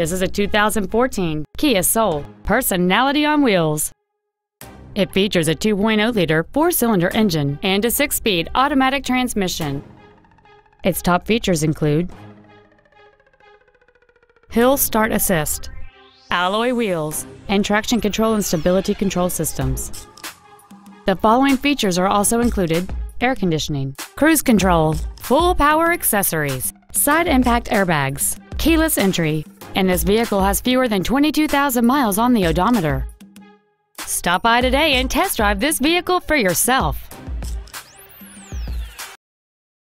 This is a 2014 Kia Soul, personality on wheels. It features a 2.0-liter four-cylinder engine and a 6-speed automatic transmission. Its top features include Hill Start Assist, alloy wheels, and traction control and stability control systems. The following features are also included air conditioning, cruise control, full power accessories, side impact airbags, keyless entry, and this vehicle has fewer than 22,000 miles on the odometer. Stop by today and test drive this vehicle for yourself.